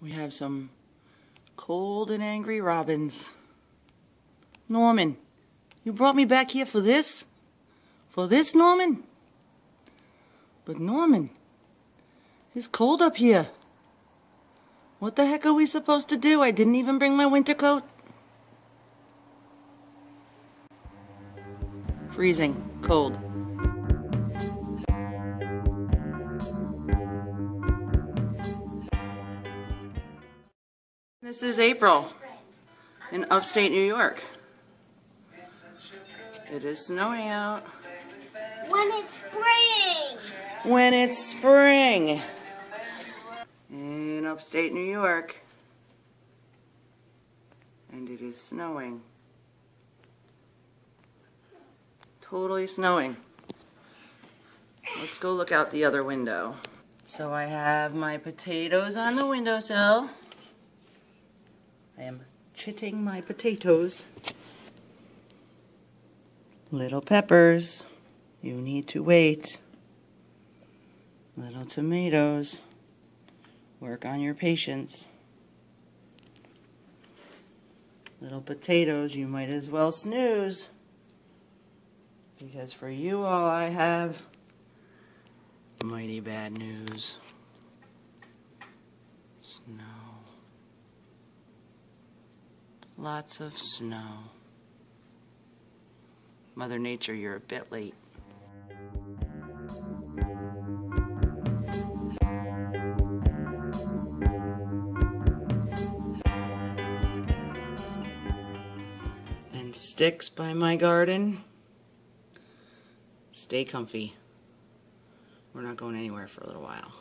We have some cold and angry robins. Norman, you brought me back here for this? For this, Norman? But Norman, it's cold up here. What the heck are we supposed to do? I didn't even bring my winter coat. Freezing. Cold. This is April in upstate New York. It is snowing out. When it's spring! When it's spring in upstate New York. And it is snowing. Totally snowing. Let's go look out the other window. So I have my potatoes on the windowsill. I am chitting my potatoes. Little peppers, you need to wait. Little tomatoes, work on your patience. Little potatoes, you might as well snooze. Because for you all I have mighty bad news. Snow. Lots of snow. Mother Nature, you're a bit late. And sticks by my garden. Stay comfy. We're not going anywhere for a little while.